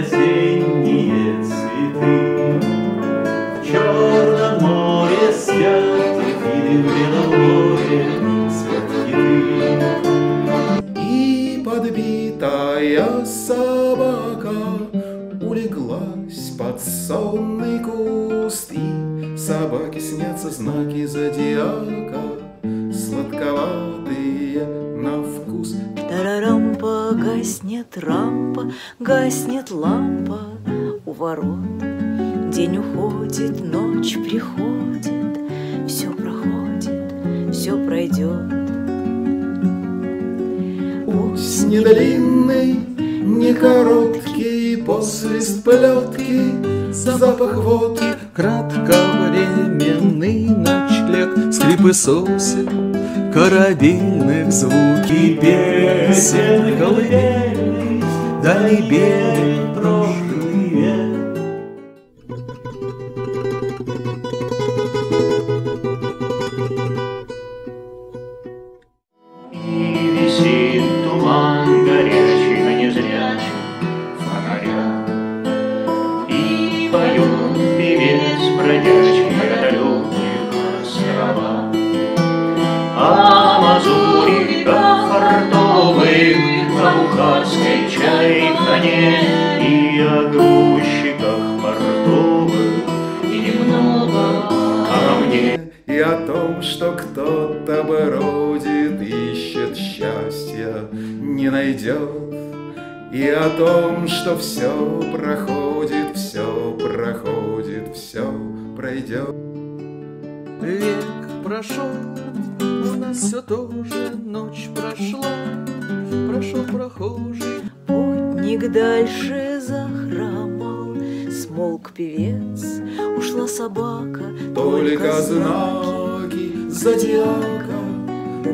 осенние цветы. В черном море спят виды, в белом море спят киты. И подбитая собака улеглась под сонный куст, И собаке снятся знаки зодиака, гаснет рампа, гаснет лампа у ворот. День уходит, ночь приходит, все проходит, все пройдет. Пусть не длинный, не короткий, посвист плетки, запах водки, Кратковременный ночлег, скрипы сосен, корабельных звуки песен, колыбельных, дальний берег немного обо мне. И о том, что кто-то бродит, ищет счастья, не найдет. И о том, что все проходит, все проходит, все пройдет. Век прошел, у нас все тоже ночь прошла, прошел прохожий. Путник дальше смолк певец, ушла собака, Только знаки зодиака, да